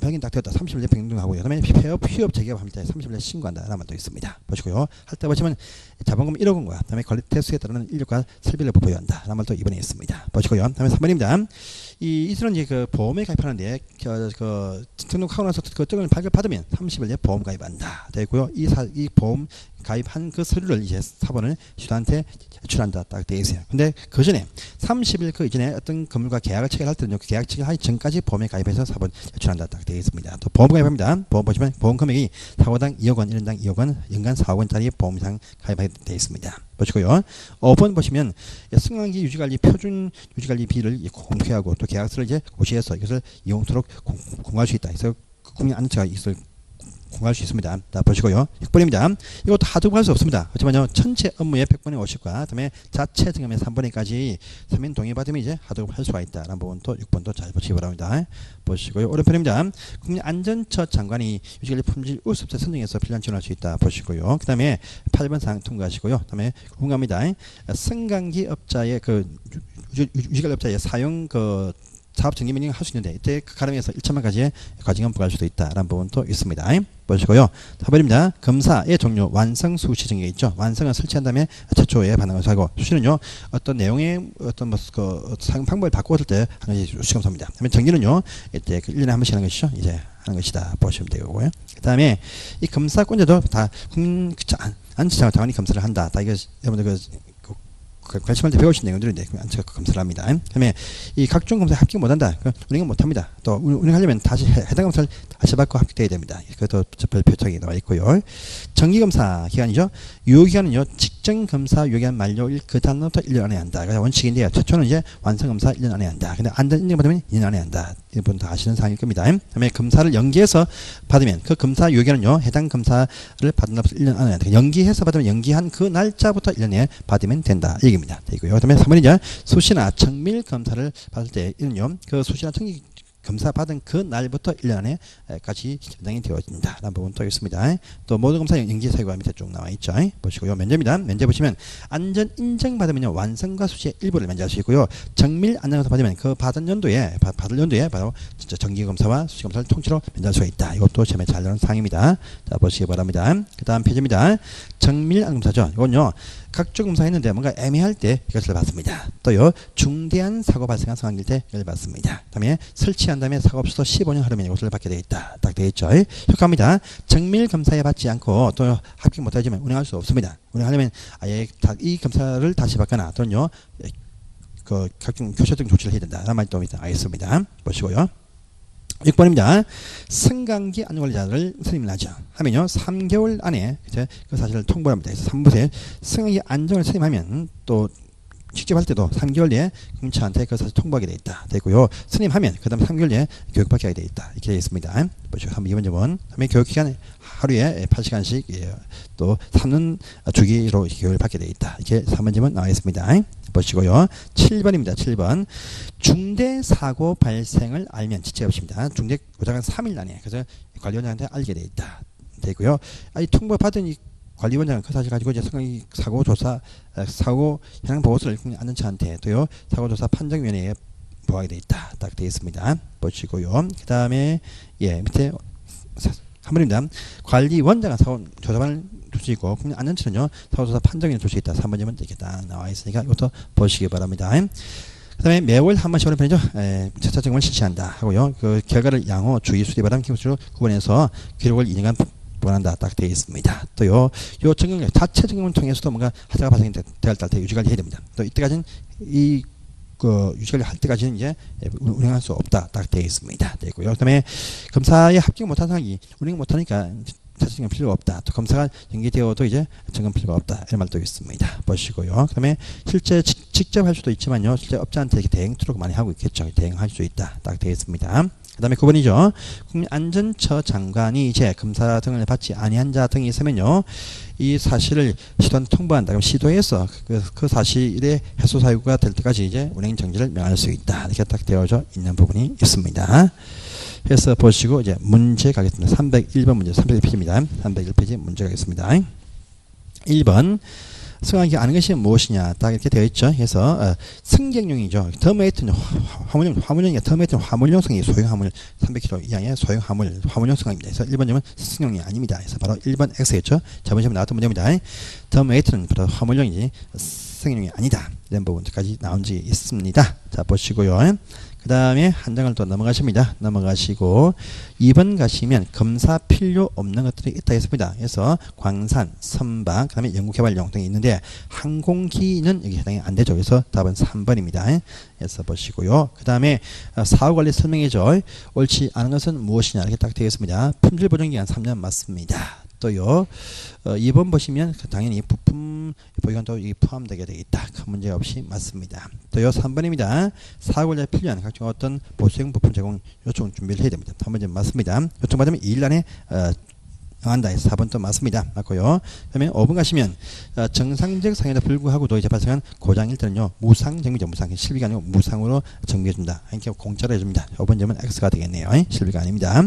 병인 딱 되었다. 30일 내 변경하고요. 그다음에 폐업 휴업 재개업할 때 30일 내 신고한다라는 말도 있습니다. 보시고요. 할 때 보시면 자본금 1억 원과 그다음에 관리 태수에 따르는 인력과 설비를 보여야 한다 라는 말도 이번에 있습니다. 보시고요. 그다음에 3번입니다. 이 이슬은 이제 그 보험에 가입하는데 그, 그 등록하고 나서 그 증을 발급받으면 30일 내 보험 가입한다. 되고요. 이, 사, 이 보험 가입한 그 서류를 이제 사본을 시도한테 제출한다 딱 되어 있어요. 근데 그 전에 30일 그 이전에 어떤 건물과 계약을 체결할 때는 그 계약 체결하기 전까지 보험에 가입해서 사본 제출한다 딱 되어 있습니다. 또 보험 가입합니다. 보험 보시면 보험 금액이 사고당 2억 원, 1년당 2억 원, 연간 4억 원짜리 보험 이상 가입하게 되어 있습니다. 보시고요. 5번 보시면 승강기 유지관리 표준 유지관리비를 공표하고 또 계약서를 이제 고시해서 이것을 이용토록 공, 공할 수 있다. 그래서 국민 안전처가 있을 공할 수 있습니다. 자, 보시고요. 6번입니다. 이것도 하도할 수 없습니다. 하지만요, 전체 업무의 100번의 50과 그 다음에 자체 증감의 3번에까지 서민 동의 받으면 이제 하도할 수가 있다라는 부분도 6번도 잘 보시기 바랍니다. 보시고요. 오른편입니다. 국민안전처 장관이 유지관리 품질 우수업체 선정해서 필요한 지원할 수 있다. 보시고요. 그 다음에 8번 사항 통과하시고요. 그 다음에 궁금합니다. 승강기 업자의 그 유지- 유지관리 업자의 사용 그 사업 정리 명령 할 수 있는데 이때 그 가름에서 1천만 가지의 과징금 부과할 수도 있다라는 부분도 있습니다. 보시고요. 4번입니다. 검사의 종류 완성 수시 정해 있죠. 완성을 설치한 다음에 최초에 반응을 하고 수시는요. 어떤 내용의 어떤 뭐그 방법을 바꾸었을 때 하는 것이 수시 검사입니다. 그다음에 정리는요. 이때 그 1년에 한 번씩 하는 것이죠. 이제 하는 것이다 보시면 되고요. 그다음에 이 검사권자도 다 국민 안전장관 당연히 검사를 한다. 다 이거 여러분들 그 관심할 때 배우신 내용들인데 안처 검사를 합니다. 그다음에 이 각종 검사 합격 못한다. 그 운행은 못합니다. 또 운행하려면 다시 해, 해당 검사를 받고 합격돼야 됩니다. 그것도 별표창에 나와 있고요. 정기 검사 기간이죠. 유효 기간은요 직전 검사 유효 기간 만료일 그 다음부터 1년 안에 한다. 그래서 원칙인데요. 최초는 이제 완성 검사 1년 안에 한다. 근데 안전 인증 받으면 2년 안에 한다. 이분 다 아시는 사항일 겁니다. 그다음에 검사를 연기해서 받으면 그 검사 유효 기간은요 해당 검사를 받은 날부터 1년 안에 한다. 연기해서 받으면 연기한 그 날짜부터 1년 에 받으면 된다. 얘기입니다. 되고요. 그 다음에 3번이죠. 수시나 정밀 검사를 받을 때는요. 그 수시나 정밀 검사 받은 그 날부터 1년 안에 같이 연장이 되어진다. 라는 부분 또 있습니다. 또 모든 검사 연기 사유가 밑에 쭉 나와 있죠. 보시고요. 면제입니다. 면제 보시면 안전 인증 받으면 완성과 수시의 일부를 면제할 수 있고요. 정밀 안전 검사 받으면 그 받은 연도에 받을 연도에 바로 진짜 정기 검사와 수시 검사를 통째로 면제할 수가 있다. 이것도 시험에 잘 나오는 사항입니다. 자 보시기 바랍니다. 그 다음 페이지입니다. 정밀 안전 검사죠. 이건요. 각종 검사 했는데 뭔가 애매할 때 이것을 받습니다. 또요 중대한 사고 발생한 상황일 때 이걸 받습니다. 그다음에 설치한 다음에 사고 없어서 15년 하루면 이것을 받게 되어 있다. 딱 되어 있죠. 효과입니다. 정밀 검사에 받지 않고 또 합격 못하지만 운행할 수 없습니다. 운행하려면 아예 이 검사를 다시 받거나 또는요 그 각종 교체 등 조치를 해야 된다. 라는 말이 또 알겠습니다. 보시고요. 6번입니다. 승강기 안전관리자를 선임하죠. 하면요. 3개월 안에 그 사실을 통보합니다. 그래서 3부에 승강기 안전을 선임하면 또 직접 할 때도 3개월 내에 공차한테 그 사실 통보하게 돼 있다. 되고요. 선임하면 그 다음 3개월 내에 교육받게 돼 있다. 이렇게 되어 있습니다. 보시고 3번, 2번, 2번. 다음에 교육기간 하루에 8시간씩 예, 또 3년 주기로 교육을 받게 돼 있다. 이렇게 3번, 2번 나와 있습니다. 보시고요. 7번입니다. 7번. 중대 사고 발생을 알면 지체 없습니다. 중대 고장은 3일 안에 그래서 관리원장한테 알게 돼 있다. 되고요. 아이 통보 받은 이 관리원장은 그 사실 가지고 이제 성이 사고 조사 사고 현황 보고서를 안전차한테 또요 사고 조사 판정위원회에 보하게 돼 있다. 딱 되어 있습니다. 보시고요. 그 다음에 예 밑에 한 번입니다. 관리원장은 사고 조사반을 줄 수 있고 국민 안전처는요 사고조사 판정을 줄 수 있다. 3번이면 이렇게 딱 나와 있으니까 이것도 보시기 바랍니다. 그 다음에 매월 한 번씩 오는 편이죠. 차차 점검을 실시한다 하고요. 그 결과를 양호, 주의, 수리, 바람, 기록수로 구분해서 기록을 2년간 보관한다. 딱 되어 있습니다. 또요, 요 점검, 자체 점검을 통해서도 뭔가 하자가 발생될 때 유지관리 해야 됩니다. 또 이때까지는 이, 그, 유지관리 할 때까지는 이제 운행할 수 없다. 딱 되어 있습니다. 되고요. 그 다음에 검사에 합격 못한 상황이 운행 못하니까 사실 필요가 없다. 또 검사가 연기되어도 이제 점검 필요가 없다. 이런 말도 있습니다. 보시고요. 그 다음에 실제 지, 직접 할 수도 있지만요. 실제 업자한테 대행 투록 많이 하고 있겠죠. 대행할 수 있다. 딱 되어 있습니다. 그 다음에 9번이죠. 국민안전처 장관이 이제 검사 등을 받지 아니한 자 등이 있으면요. 이 사실을 시도한 통보한다. 그럼 시도해서 그, 그 사실의 해소 사유가 될 때까지 이제 운행 정지를 명할 수 있다. 이렇게 딱 되어져 있는 부분이 있습니다. 해서 보시고 이제 문제 가겠습니다. 301번 문제 301페이지입니다. 301페이지 문제 가겠습니다. 1번 승하기 아는 것이 무엇이냐 딱 이렇게 되어 있죠. 그래서 어, 승객용이죠. 터메이트는 화물용 화물용이 터메이트는 화물용 성이 소형 화물 300kg 이하의 소형 화물 화물용 승합입니다. 그래서 1번점은 승용이 아닙니다. 그래서 바로 1번 X겠죠. 저번 시험에 나왔던 문제입니다. 터메이트는 바로 화물용이지 승용이 아니다. 이런 부분까지 나온 적이 있습니다. 자 보시고요. 그 다음에 한 장을 또 넘어가십니다. 넘어가시고 2번 가시면 검사 필요 없는 것들이 있다 했습니다. 그래서 광산, 선박, 그 다음에 연구개발용 등이 있는데 항공기는 여기 해당이 안 되죠. 그래서 답은 3번입니다. 그래서 보시고요. 그 다음에 사후관리 설명이죠. 옳지 않은 것은 무엇이냐 이렇게 딱 되겠습니다. 품질 보증기간 3년 맞습니다. 또요. 어, 2번 보시면 그 당연히 부품 보유관도 포함되게 되어 있다. 큰 문제 없이 맞습니다. 또요 3번입니다. 사고를 필요한 각종 어떤 보수형 부품 제공 요청 준비를 해야 됩니다. 한 번째 맞습니다. 요청 받으면 2일 안에 어, 한다 해서 4번 또 맞습니다. 맞고요. 그 다음에 5번 가시면 어, 정상적 상에도 불구하고도 이제 발생한 고장일 때는요. 무상 정비죠. 무상. 실비가 아니고 무상으로 정비해준다. 이렇게 공짜로 해줍니다. 5번 점은 X가 되겠네요. 실비가 아닙니다.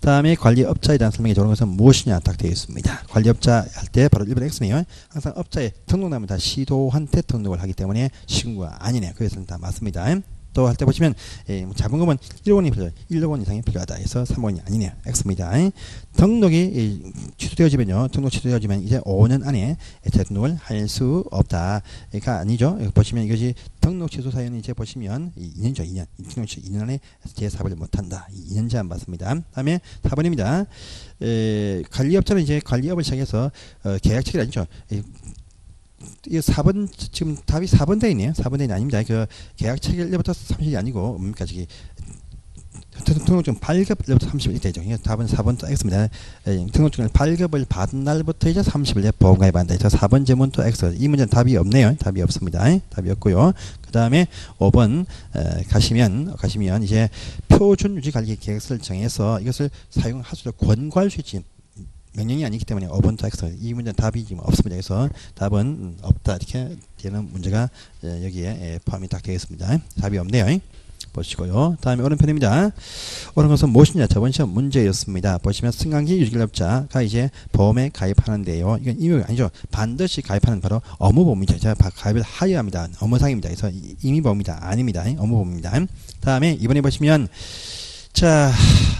다음에 관리업자에 대한 설명이 좋은 것은 무엇이냐 딱 되어 있습니다. 관리업자 할 때 바로 1번 X네요. 항상 업자에 등록하면 다 시도한테 등록을 하기 때문에 신고가 아니네요. 그래서 다 맞습니다. 또 할 때 보시면 예, 뭐 자본금은 1억 원이 필요 1억 원 이상이 필요하다 해서 3억 원이 아니네요. X입니다. 등록이 예, 취소되어지면요. 등록 취소되어지면 이제 5년 안에 재등록을 할 수 없다. 그러니까 아니죠. 보시면 이것이 등록 취소 사연이 이제 보시면 2년죠. 2년. 등록 취소 2년 안에 재사업을 못한다. 2년 제한 받습니다. 다음에 4번입니다. 에, 관리업자는 이제 관리업을 시작해서 어, 계약 체결 아니죠. 이 4번 지금 답이 4번 돼 있네요. 4번 돼 있는 아닙니다. 그 계약 체결 1부터 30일이 아니고 뭡니까 저기 등록증 발급 1부터 30일 되죠. 이게 답은 4번 또 X입니다. 예, 등록증을 발급을 받은 날부터 이제 30일에 보험 가입 한다. 그래서 4번 제문 또 X. 이 문제는 답이 없네요. 답이 없습니다. 답이 없고요. 그 다음에 5번 에, 가시면 가시면 이제 표준 유지 관리 계획서를 정해서 이것을 있도록 권고할 수 있지 명령이 아니기 때문에 5번 또 X. 이 문제는 답이 지금 없습니다. 그래서 답은 음, 없다 이렇게 되는 문제가 에, 여기에 에, 포함이 딱 되겠습니다. 답이 없네요. 보시고요. 다음에 오른편입니다. 옳은 것은 무엇이냐? 저번 시험 문제였습니다. 보시면 승강기 유기업자가 이제 보험에 가입하는데요. 이건 임의가 아니죠. 반드시 가입하는 바로 업무보험이죠. 제가 바- 가입을 하여야 합니다. 업무상입니다. 그래서 이- 임의보험이다. 아닙니다. 업무보험입니다. 다음에 이번에 보시면 자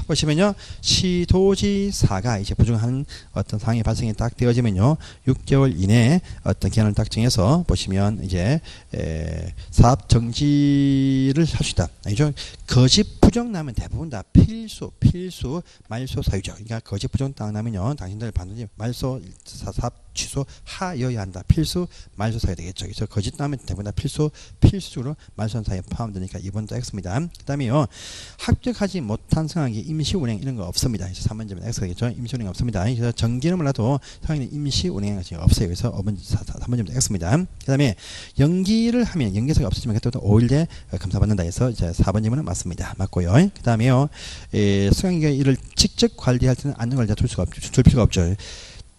보시면요. 시도지사가 이제 부정한 어떤 상황이 발생이 딱 되어지면요. 6개월 이내에 어떤 기한을 딱 정해서 보시면 이제 에, 사업 정지를 할 수 있다. 아니죠? 거짓 부정 나면 대부분 다 필수 필수 말소 사유죠. 그러니까 거짓 부정 딱 나면요. 당신들 반드시 말소 사- 사업 취소하여야 한다 필수 말소 사유 되겠죠 그래서 거짓 나면 대부분 다 필수 필수로 말소 사유에 포함되니까 이번도 X입니다 그 다음에요 합격하지 못한 상황이 임시운행 이런 거 없습니다. 그래서 3번점은 X겠죠. 임시운행 없습니다. 그래서 정기는 몰라도 상황이 임시운행이 없어요. 그래서 5번, 3번점은 X입니다. 그 다음에 연기를 하면 연기서가 없어지면 그때부터 5일 내에 감사받는다 해서 이제 4번 질문은 맞습니다. 맞고요. 그 다음에요. 수강기가 이를 직접 관리할 때는 안전관리자 둘 수가 없, 둘 필요가 없죠.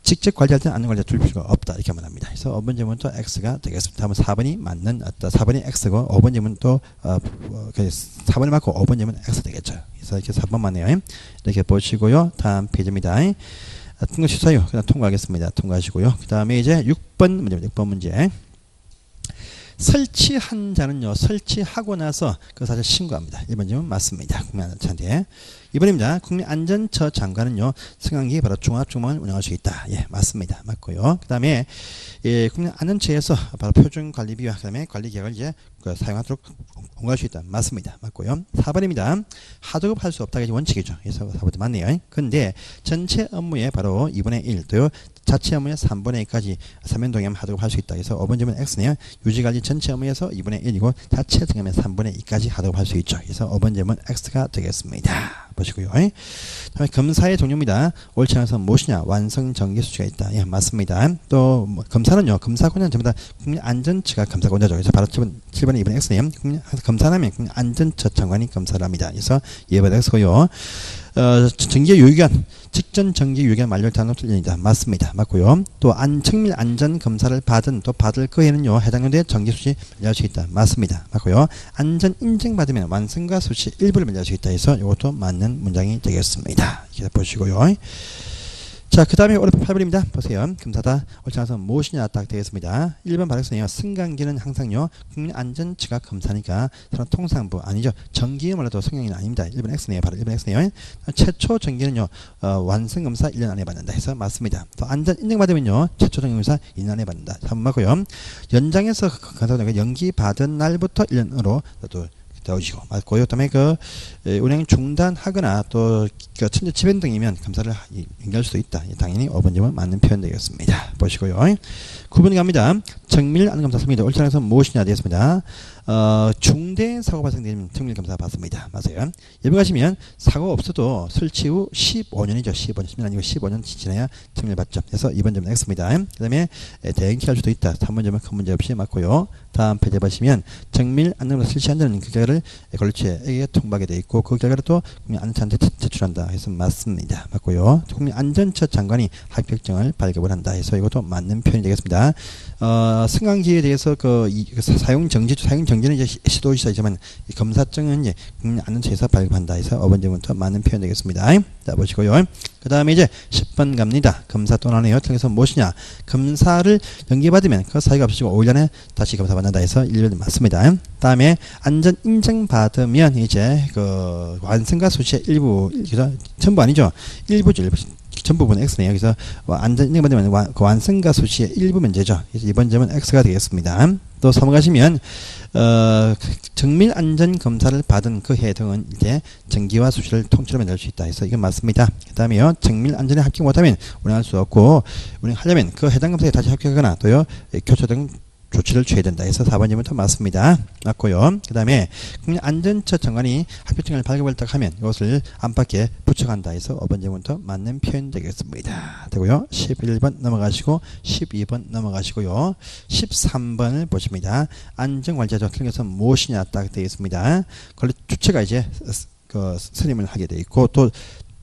직접 관리할 때는 안전 관리자 둘 필요가 없다 이렇게 말합니다. 그래서 5번 질문은 또 X가 되겠습니다. 다음은 4번이 맞는 어떤 4번이 X고 5번 질문은 또 어, 어, 그 4번을 맞고 5번 질문은 X 되겠죠. 그래서 이렇게 4번 맞네요. 이렇게 보시고요. 다음 페이지입니다. 아, 통과 취소요. 그냥 통과하겠습니다. 통과하시고요. 그 다음에 이제 6번 문제입니다. 6번 문제. 설치한 자는요, 설치하고 나서 그 사실 신고합니다. 1번 질문 맞습니다. 국민안전 처인데. 2번입니다. 국민안전처 장관은요, 승강기 바로 종합중망을 운영할 수 있다. 예, 맞습니다. 맞고요. 그 다음에, 예, 국민안전처에서 바로 표준관리비와 그 다음에 관리계획을 이제 그 사용하도록 공고할 수 있다. 맞습니다. 맞고요. 4번입니다. 하도급 할 수 없다가 이제 원칙이죠. 그래서 4번도 맞네요. 근데 전체 업무에 바로 2분의 1, 또 자체 업무의 3분의 1까지 3면 동의하면 하도급 할 수 있다. 그래서 5번 질문 X네요. 유지관리 전체 업무에서 2분의 1이고 자체 동의하면 3분의 2까지 하도급 할 수 있죠. 그래서 5번 질문 X가 되겠습니다. 보시고요. 다음에 검사의 종류입니다. 옳지 않아서 무엇이냐? 완성 정기 수치가 있다. 예, 맞습니다. 또 뭐 검사는요. 검사권은 전부 다 국민 안전처가 검사권자죠. 그래서 바로 7번, 7번에 2번에 X네요. 국민, 검사라면 국민 안전처 장관이 검사를 합니다. 그래서 2번 X고요. 어, 정기 요기간 직전 요기간 만료를 단독 틀린이다. 맞습니다. 맞고요. 또 안, 청밀 안전 검사를 받은 또 받을 거에는요 해당연대 정기 수치 면제할 수 있다. 맞습니다. 맞고요. 안전 인증 받으면 완성과 수치 일부를 면제할 수 있다. 해서 이것도 맞는 문장이 되겠습니다. 이렇게 보시고요. 자, 그 다음에 오른편 8번입니다. 보세요. 옳지 않아서 무엇이냐 딱 되겠습니다. 1번 발악선이요. 승강기는 항상요. 국민안전처가 검사니까 서로 통상부 아니죠. 정기에 몰라도 성형이 아닙니다. 1번 X네요. 바로 1번 X네요. 최초 정기는요. 어, 완성검사 1년 안에 받는다 해서 맞습니다. 또 안전 인증받으면요. 최초 정기검사 2년 안에 받는다. 3번 맞고요. 연장해서 검사가 연기 받은 날부터 1년으로 또 넣으시고 맞고요. 그다음에 그 에, 운행 중단하거나 또그 천재 지변 등이면 이- 연기할 수도 있다. 예, 당연히 5번 점은 맞는 표현 되겠습니다. 보시고요. 9번 갑니다. 정밀 안검사 습니다 않아서 무엇이냐 되겠습니다. 어, 중대 사고 발생되면 정밀 검사 받습니다. 맞아요. 예비 가시면 사고 없어도 설치 후 15년이죠. 15년, 10년 아니고 15년 지나야 정밀 받죠. 그래서 2번 점은 X입니다. 그 다음에 대행키 할 수도 있다. 3번 점은 큰 문제 없이 맞고요. 다음 페이지 보시면 정밀 안검사 실시한다는 그 결과를 걸치에게 통보하게 돼 있고 그 결과를 또 국민안전처한테 제- 제출한다 해서 맞습니다. 맞고요. 국민안전처 장관이 합격증을 발급을 한다 해서 이것도 맞는 표현이 되겠습니다. 어, 승강기에 대해서 그, 이, 그 사- 사용 정지, 사용 정지 는 이제 시- 시도지사이지만 이 검사증은 이제 국민안전처에서 발급한다 해서 어번제부터 맞는 표현 되겠습니다. 자, 보시고요. 그 다음에 이제 10번 갑니다. 검사 또 나네요. 통해서 무엇이냐? 검사를 연기받으면 그 사유가 없으시고 5일 안에 다시 검사 받는다 해서 1년 맞습니다. 다음에 안전 인증 받으면 이제 그 완성과 수치의 일부, 그죠? 전부 아니죠. 일부죠. 일부. 전 부분 x네요. 그래서 안전 인정받으면 완, 그 완성가 수치의 일부 문제죠. 그래서 이번 점은 x가 되겠습니다. 또 넘어가시면 어, 정밀 안전 검사를 받은 그 해 등은 이제 전기와 수시를 통째로 만들 수 있다 해서 이건 맞습니다. 그다음에요 정밀 안전에 합격 못하면 운행할 수 없고 운행하려면 그 해당 검사에 다시 합격하거나 또요 교체 등 조치를 취해야 된다 해서 4번 질문도 맞습니다. 맞고요. 그 다음에 국민 안전처 장관이 합격증을 발급을딱 하면 이것을 안팎에 부착한다 해서 5번 질문도 맞는 표현 되겠습니다. 되고요. 11번 넘어가시고 12번 넘어가시고요. 13번을 보십니다. 안전관리자 틀린 것은 무엇이냐 딱 되어 있습니다. 권리 주체가 이제 그 스님을 하게 돼 있고 또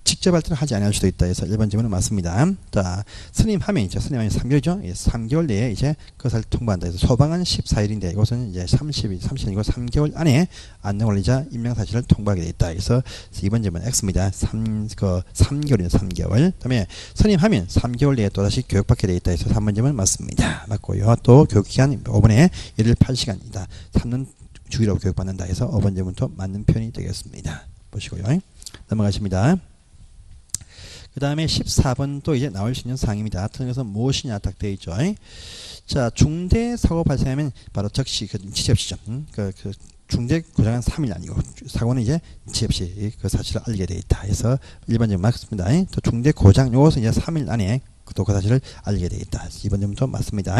직접 발전을 하지 않을 수도 있다 해서 1번 질문은 맞습니다. 자, 스님 하면 이제 스님 하면 3개월이죠. 예, 3개월 내에 이제 그것을 통보한다 해서 소방은 14일인데 이것은 이제 30일, 30일이고 3개월 안에 안내관리자 임명 사실을 통보하게 돼 있다. 그래서 2번 질문 X입니다. 3, 그 3개월이죠. 3개월. 그다음에 스님 하면 3개월 내에 또다시 교육받게 돼 있다 해서 3번 질문 맞습니다. 맞고요. 또 교육기간 5분에 1일 8시간이다. 3년 주기로 교육받는다 해서 5번 질문도 맞는 편이 되겠습니다. 보시고요. 넘어가십니다. 그 다음에 14번 또 이제 나올 수 있는 사항입니다. 것은 무엇이냐 딱 되어 있죠. 자, 중대 사고 발생하면 바로 즉시 그 지접시죠. 음? 그, 그 중대 고장은 3일 아니고 사고는 이제 지접시 그 사실을 알게 되어 있다. 해서 일반적으로 맞습니다. 또 중대 고장 요것은 이제 3일 안에 또그 사실을 알게 되어 있다. 이번 점도 맞습니다.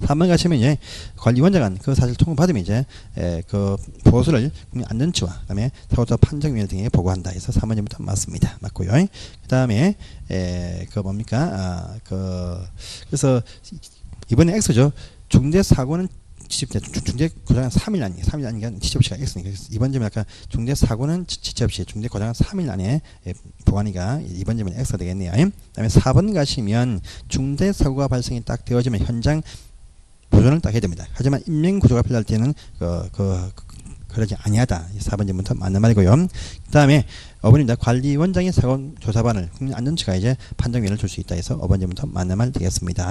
3번 가시면 이제 관리원장은 그 사실 통보받으면 이제 에, 그 보수를 국민 안전처와 그다음에 사고자 판정위원 등에 보고한다 해서 3번 점부터 맞습니다. 맞고요. 그다음에 에, 그 뭡니까? 아, 그 그래서 이번에 X죠. 중대 사고는 지접시 중대 고장은 3일 아니에요. 3일 아니니까 지접시가 X니까 이번 점은 약간 중대 사고는 지접시 중대 고장은 3일 안에 예, 보관이가 이번 점은 X가 되겠네요. 그다음에 4번 가시면 중대 사고가 발생이 딱 되어지면 현장 보존을 딱 해야 됩니다. 하지만 인명 구조가 필요할 때는 그, 그, 그 그러지 아니하다. 4번 질문부터 맞는 말이고요. 그 다음에 어번입니다. 관리원장의 사건 조사반을 국민안전처가 이제 판정위원을 줄 수 있다 해서 5번 질문부터 맞는 말 되겠습니다.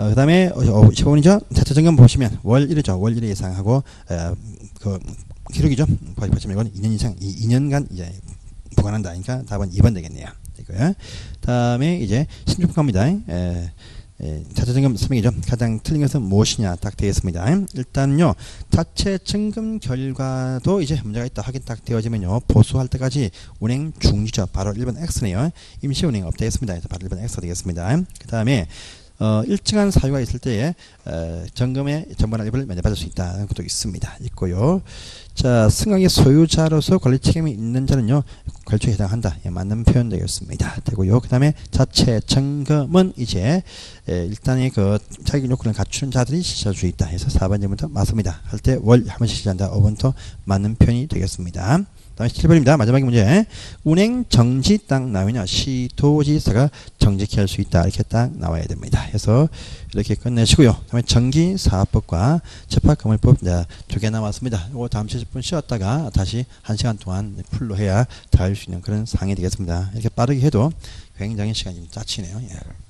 어, 그 다음에 15번이죠. 자체 점검 보시면 월 1이죠. 월 1회 예상하고 어, 그 기록이죠. 보시면 이건 2년 이상, 2년간 이제 보관한다. 그러니까 답은 2번 되겠네요. 이거요. 다음에 이제 신중평가입니다. 에, 예, 자체 점검 설명이죠. 가장 틀린 것은 무엇이냐 딱 되겠습니다. 일단요 자체 점검 결과도 이제 문제가 있다 확인 딱 되어지면요 보수할 때까지 운행 중지죠. 바로 1번 X네요. 임시 운행 없되겠습니다. 그래서 바로 1번 X가 되겠습니다. 그 다음에 어, 일정한 사유가 있을 때에 어, 점검에 전문화 입을 면제받을 수 있다는 것도 있습니다. 있고요. 자, 승강의 소유자로서 관리 책임이 있는 자는요, 관리에 해당한다. 예, 맞는 표현 되겠습니다. 되고요. 그 다음에 자체 점검은 이제 예, 일단의 그 자격 요건을 갖추는 자들이 실시할 수 있다. 해서 4번 질문부터 맞습니다. 할 때 월 한 번씩 실시한다. 5번부터 맞는 표현이 되겠습니다. 다음에 7번입니다. 마지막 문제. 운행 정지 딱 나오면 시도지사가 정직히 할 수 있다. 이렇게 딱 나와야 됩니다. 해서 이렇게 끝내시고요. 다음에 전기사업법과 재파건물법 두 개 남았습니다. 이거 다음 주에 10분 쉬었다가 다시 1시간 동안 풀로 해야 다 할 수 있는 그런 상황이 되겠습니다. 이렇게 빠르게 해도 굉장히 시간이 좀 짜치네요. 예.